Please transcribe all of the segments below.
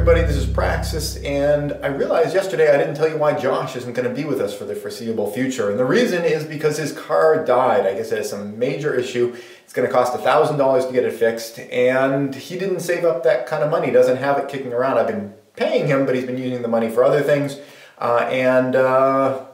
everybody, this is Praxis, and I realized yesterday I didn't tell you why Josh isn't going to be with us for the foreseeable future. And the reason is because his car died. I guess it has some major issue. It's going to cost $1,000 to get it fixed, and he didn't save up that kind of money. He doesn't have it kicking around. I've been paying him, but he's been using the money for other things, uh, and uh,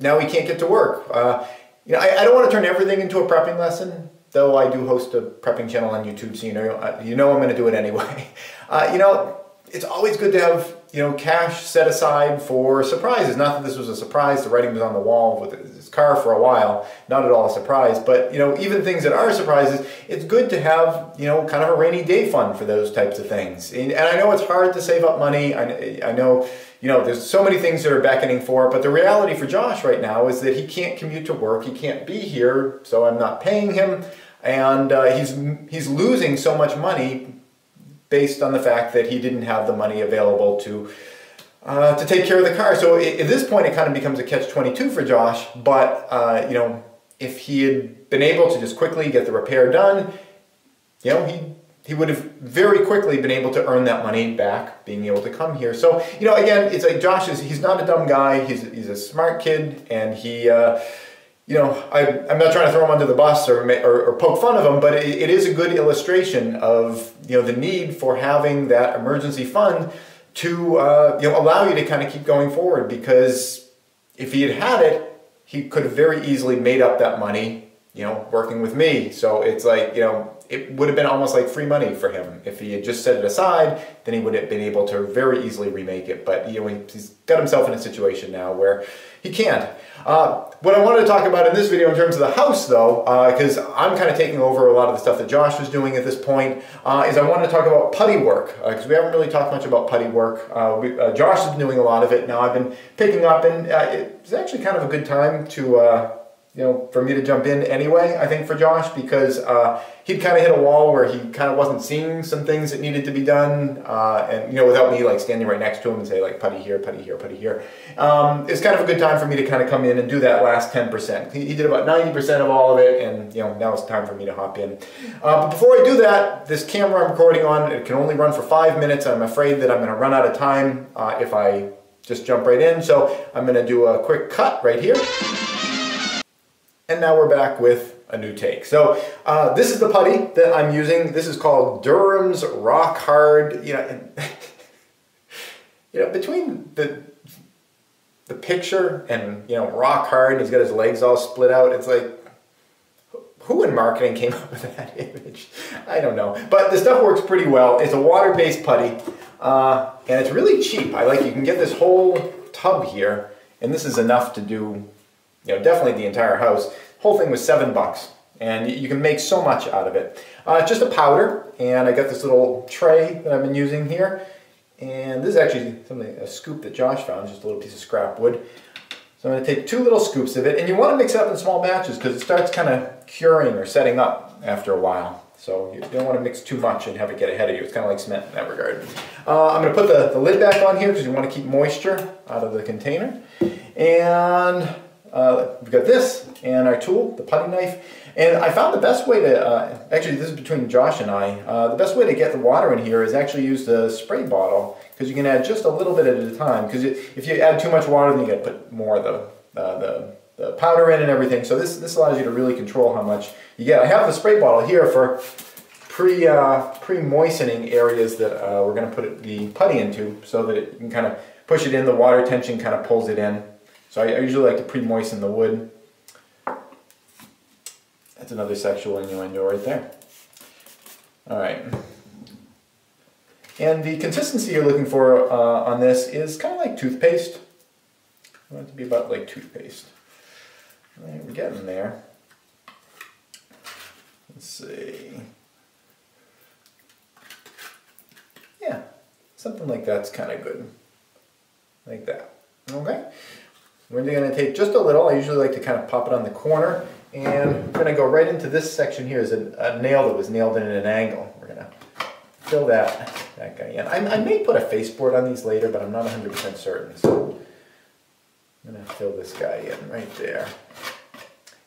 now he can't get to work. Uh, you know, I, I don't want to turn everything into a prepping lesson, though I do host a prepping channel on YouTube, so you know, uh, you know I'm going to do it anyway. Uh, you know, it's always good to have you know cash set aside for surprises. Not that this was a surprise. The writing was on the wall with his car for a while. Not at all a surprise. But you know, even things that are surprises, it's good to have you know kind of a rainy day fund for those types of things. And, and I know it's hard to save up money. I, I know you know, there's so many things that are beckoning for it, but the reality for Josh right now is that he can't commute to work, he can't be here, so I'm not paying him, and uh, he's he's losing so much money based on the fact that he didn't have the money available to uh, to take care of the car. So at this point, it kind of becomes a catch-22 for Josh. But uh, you know, if he had been able to just quickly get the repair done, you know, he he would have very quickly been able to earn that money back, being able to come here. So you know, again, it's like Josh is he's not a dumb guy. He's he's a smart kid, and he. Uh, you know, I, am not trying to throw him under the bus or, or, or poke fun of him, but it, it is a good illustration of, you know, the need for having that emergency fund to, uh, you know, allow you to kind of keep going forward because if he had had it, he could have very easily made up that money, you know, working with me. So it's like, you know, it would have been almost like free money for him. If he had just set it aside, then he would have been able to very easily remake it. But you know, he's got himself in a situation now where he can't. Uh, what I wanted to talk about in this video in terms of the house though, because uh, I'm kind of taking over a lot of the stuff that Josh was doing at this point, uh, is I wanted to talk about putty work, because uh, we haven't really talked much about putty work. Uh, we, uh, Josh is doing a lot of it, now I've been picking up, and it's actually kind of a good time to you know, for me to jump in anyway, I think for Josh, because uh, he'd kind of hit a wall where he kind of wasn't seeing some things that needed to be done, uh, and you know, without me like standing right next to him and say like putty here, putty here, putty here. Um, it's kind of a good time for me to kind of come in and do that last 10%. He, he did about 90% of all of it, and you know, now it's time for me to hop in. Uh, but before I do that, this camera I'm recording on, it can only run for five minutes. I'm afraid that I'm going to run out of time uh, if I just jump right in, so I'm going to do a quick cut right here. And now we're back with a new take. So uh, this is the putty that I'm using. This is called Durham's Rock Hard. You know, you know between the the picture and you know rock hard, and he's got his legs all split out. It's like who in marketing came up with that image? I don't know. But the stuff works pretty well. It's a water-based putty, uh, and it's really cheap. I like you can get this whole tub here, and this is enough to do you know, definitely the entire house. Whole thing was seven bucks, and you can make so much out of it. Uh, just a powder, and I got this little tray that I've been using here, and this is actually something a scoop that Josh found, just a little piece of scrap wood. So I'm going to take two little scoops of it, and you want to mix it up in small batches because it starts kind of curing or setting up after a while. So you don't want to mix too much and have it get ahead of you. It's kind of like cement in that regard. Uh, I'm going to put the, the lid back on here because you want to keep moisture out of the container. And uh, we've got this and our tool, the putty knife. And I found the best way to, uh, actually this is between Josh and I, uh, the best way to get the water in here is actually use the spray bottle because you can add just a little bit at a time because if you add too much water then you got to put more of the, uh, the, the, powder in and everything. So this, this allows you to really control how much you get. I have the spray bottle here for pre, uh, pre-moistening areas that uh, we're going to put the putty into so that it, you can kind of push it in, the water tension kind of pulls it in. So I, I usually like to pre-moisten the wood. That's another sexual innuendo right there. All right. And the consistency you're looking for uh, on this is kind of like toothpaste. I want it to be about like toothpaste. Right, we're getting there. Let's see. Yeah, something like that's kind of good. Like that. Okay. We're going to take just a little. I usually like to kind of pop it on the corner. And we're going to go right into this section here is a, a nail that was nailed in at an angle. We're going to fill that, that guy in. I, I may put a faceboard on these later, but I'm not 100% certain. So I'm going to fill this guy in right there.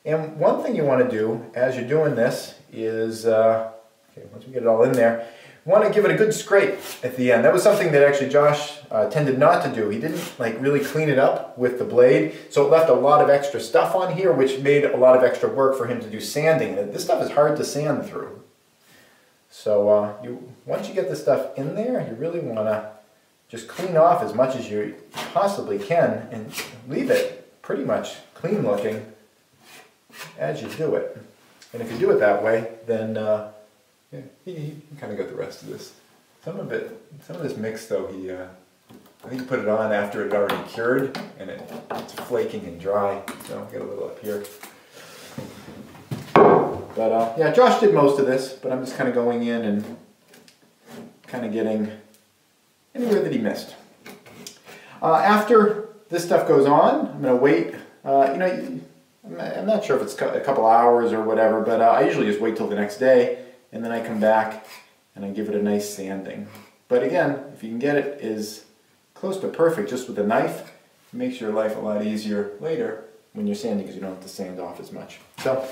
And one thing you want to do as you're doing this is, uh, okay, once we get it all in there, Want to give it a good scrape at the end. That was something that actually Josh uh, tended not to do. He didn't like really clean it up with the blade, so it left a lot of extra stuff on here, which made a lot of extra work for him to do sanding. This stuff is hard to sand through. So uh, you once you get this stuff in there, you really want to just clean off as much as you possibly can and leave it pretty much clean looking as you do it. And if you do it that way, then uh, yeah, he, he kind of got the rest of this. Some of it, some of this mix though, he, uh, I think he put it on after it already cured, and it, it's flaking and dry. So I'll get a little up here. But uh, yeah, Josh did most of this, but I'm just kind of going in and kind of getting anywhere that he missed. Uh, after this stuff goes on, I'm going to wait. Uh, you know, I'm not sure if it's a couple hours or whatever, but uh, I usually just wait till the next day and then I come back and I give it a nice sanding. But again, if you can get it as close to perfect just with a knife, it makes your life a lot easier later when you're sanding because you don't have to sand off as much. So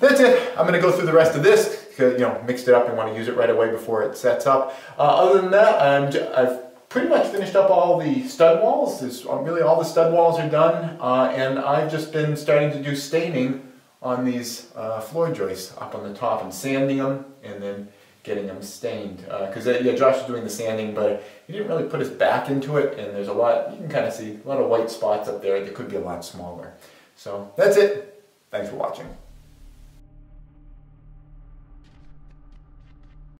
that's it. I'm going to go through the rest of this because, you know, mixed it up and want to use it right away before it sets up. Uh, other than that, I'm I've pretty much finished up all the stud walls. There's, uh, really all the stud walls are done uh, and I've just been starting to do staining on these uh, floor joists up on the top and sanding them and then getting them stained. Because uh, yeah, Josh is doing the sanding, but he didn't really put his back into it and there's a lot, you can kind of see a lot of white spots up there that could be a lot smaller. So that's it. Thanks for watching.